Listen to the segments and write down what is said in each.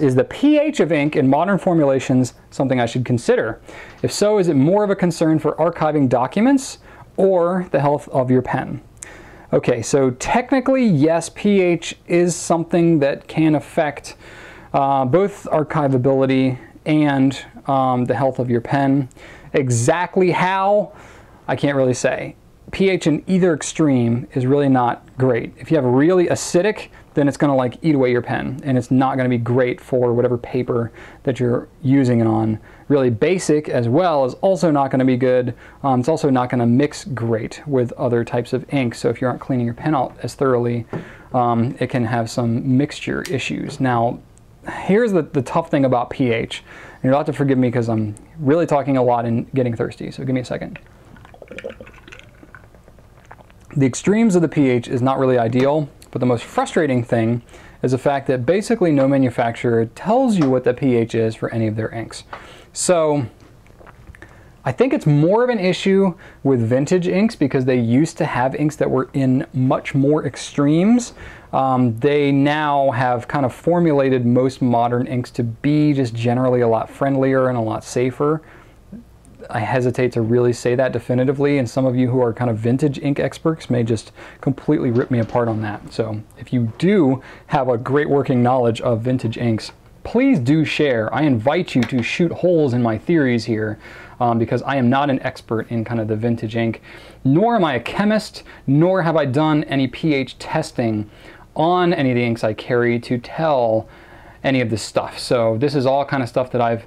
Is the pH of ink in modern formulations something I should consider? If so, is it more of a concern for archiving documents or the health of your pen? Okay, so technically, yes, pH is something that can affect uh, both archivability and um, the health of your pen. Exactly how, I can't really say pH in either extreme is really not great. If you have really acidic, then it's going to like eat away your pen and it's not going to be great for whatever paper that you're using it on. Really basic as well is also not going to be good. Um, it's also not going to mix great with other types of ink. So if you aren't cleaning your pen out as thoroughly, um, it can have some mixture issues. Now, here's the, the tough thing about pH. And you'll have to forgive me because I'm really talking a lot and getting thirsty. So give me a second. The extremes of the pH is not really ideal, but the most frustrating thing is the fact that basically no manufacturer tells you what the pH is for any of their inks. So I think it's more of an issue with vintage inks because they used to have inks that were in much more extremes. Um, they now have kind of formulated most modern inks to be just generally a lot friendlier and a lot safer. I hesitate to really say that definitively, and some of you who are kind of vintage ink experts may just completely rip me apart on that. So if you do have a great working knowledge of vintage inks, please do share. I invite you to shoot holes in my theories here um, because I am not an expert in kind of the vintage ink, nor am I a chemist, nor have I done any pH testing on any of the inks I carry to tell any of this stuff. So this is all kind of stuff that I've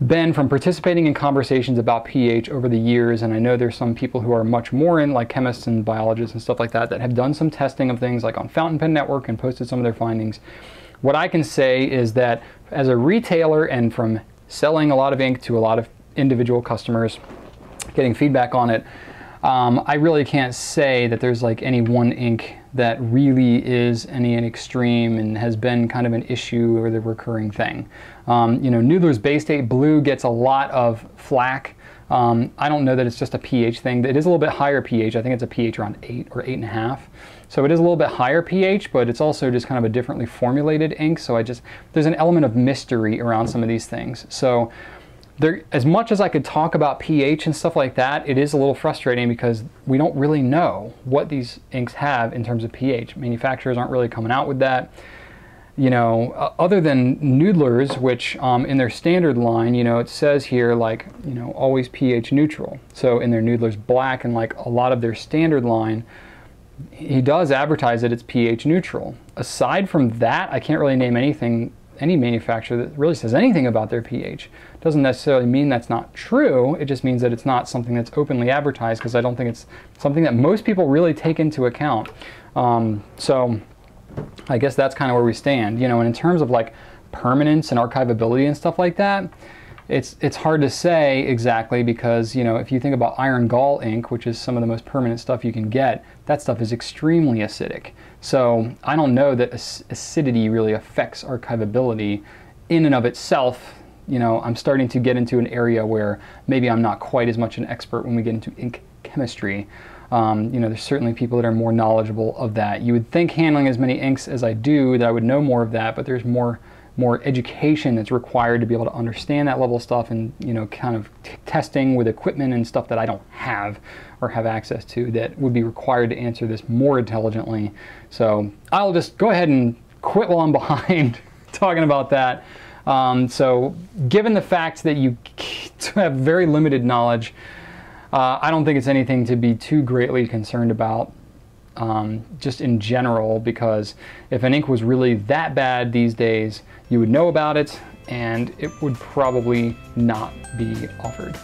been from participating in conversations about pH over the years, and I know there's some people who are much more in, like chemists and biologists and stuff like that, that have done some testing of things like on Fountain Pen Network and posted some of their findings. What I can say is that as a retailer and from selling a lot of ink to a lot of individual customers, getting feedback on it, um, I really can't say that there's like any one ink that really is any an extreme and has been kind of an issue or the recurring thing. Um, you know, Noodler's Bay State Blue gets a lot of flack. Um, I don't know that it's just a pH thing. It is a little bit higher pH. I think it's a pH around 8 or 8.5. So it is a little bit higher pH, but it's also just kind of a differently formulated ink. So I just, there's an element of mystery around some of these things. So there, as much as I could talk about pH and stuff like that, it is a little frustrating because we don't really know what these inks have in terms of pH. Manufacturers aren't really coming out with that. You know, uh, other than Noodlers, which um, in their standard line, you know, it says here like, you know, always pH neutral. So in their Noodlers Black and like a lot of their standard line, he does advertise that it's pH neutral. Aside from that, I can't really name anything any manufacturer that really says anything about their pH. Doesn't necessarily mean that's not true, it just means that it's not something that's openly advertised because I don't think it's something that most people really take into account. Um, so I guess that's kind of where we stand. You know, and in terms of like permanence and archivability and stuff like that, it's it's hard to say exactly because you know if you think about iron gall ink, which is some of the most permanent stuff you can get, that stuff is extremely acidic. So I don't know that acidity really affects archivability in and of itself. You know, I'm starting to get into an area where maybe I'm not quite as much an expert when we get into ink chemistry. Um, you know, there's certainly people that are more knowledgeable of that. You would think handling as many inks as I do that I would know more of that, but there's more more education that's required to be able to understand that level of stuff and you know kind of testing with equipment and stuff that I don't have or have access to that would be required to answer this more intelligently. So I'll just go ahead and quit while I'm behind talking about that. Um, so given the fact that you have very limited knowledge, uh, I don't think it's anything to be too greatly concerned about um, just in general because if an ink was really that bad these days, you would know about it and it would probably not be offered.